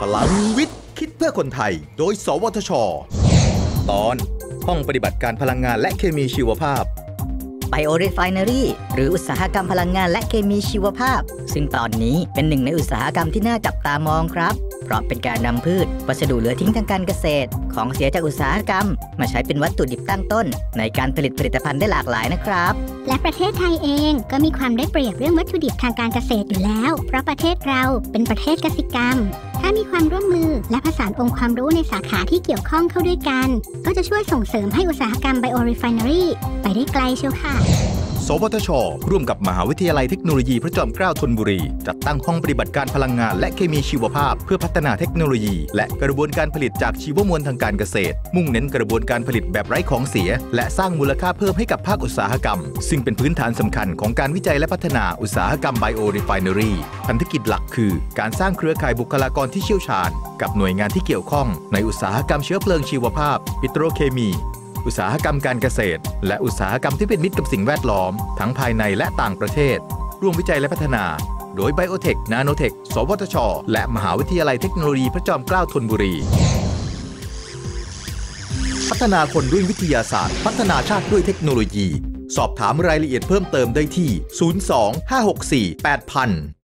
พลังวิทย์ คิดเพื่อคนไทย โดย สวทช ตอน ห้องปฏิบัติการพลังงานและเคมีชีวภาพ biorefinery หรืออุตสาหกรรมพลังงานและเคมีชีวภาพ ซึ่งตอนนี้เป็นหนึ่งในอุตสาหกรรมที่น่าจับตามองครับ เพราะเป็นการนำพืช วัสดุเหลือทิ้งทางการเกษตร ของเสียจากอุตสาหกรรม มาใช้เป็นวัตถุดิบตั้งต้น ในการผลิตผลิตภัณฑ์ได้หลากหลายนะครับ และประเทศไทยเองก็มีความได้เปรียบเรื่องวัตถุดิบทางการเกษตรอยู่แล้ว เพราะประเทศเราเป็นประเทศกสิกรรม ถ้ามีความร่วมมือและผสานองค์ความรู้ในสาขาที่เกี่ยวข้องเข้าด้วยกัน ก็จะช่วยส่งเสริมให้อุตสาหกรรม biorefinery ไปได้ไกลเชียวค่ะ สวทช ร่วมกับมหาวิทยาลัยเทคโนโลยีพระจอมเกล้าธนบุรี จัดตั้งห้องปฏิบัติการพลังงานและเคมีชีวภาพ เพื่อพัฒนาเทคโนโลยี และกระบวนการผลิตจากชีวมวลทางการเกษตร มุ่งเน้นกระบวนการผลิตแบบไร้ของเสีย และสร้างมูลค่าเพิ่มให้กับภาคอุตสาหกรรม ซึ่งเป็นพื้นฐานสำคัญของการวิจัยและพัฒนาอุตสาหกรรม biorefineryพันธกิจหลักคือ การสร้างเครือข่ายบุคลากรที่เชี่ยวชาญ กับหน่วยงานที่เกี่ยวข้อง ในอุตสาหกรรมเชื้อเพลิงชีวภาพ ปิโตรเคมี อุตสาหกรรมการเกษตร และอุตสาหกรรมที่เป็นมิตรกับสิ่งแวดล้อม ทั้งภายในและต่างประเทศ ร่วมวิจัยและพัฒนา โดยไบโอเทค นาโนเทค สวทช และมหาวิทยาลัยเทคโนโลยีพระจอมเกล้าธนบุรี พัฒนาคนด้วยวิทยาศาสตร์ พัฒนาชาติด้วยเทคโนโลยี สอบถามรายละเอียดเพิ่มเติมได้ที่ 02 564 8000